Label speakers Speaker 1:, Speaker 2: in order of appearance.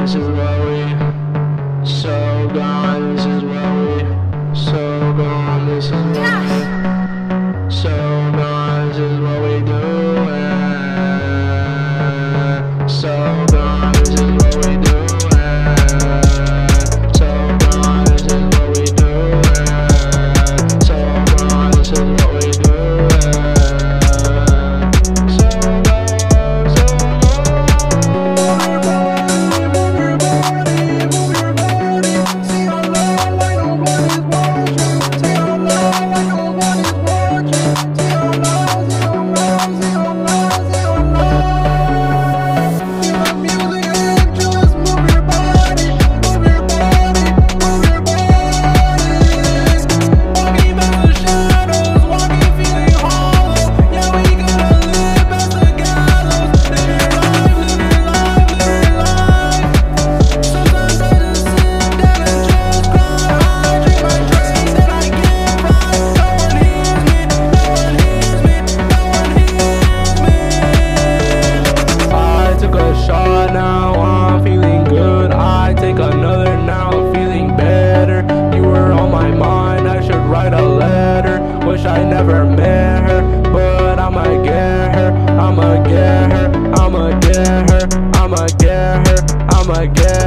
Speaker 1: we so I'ma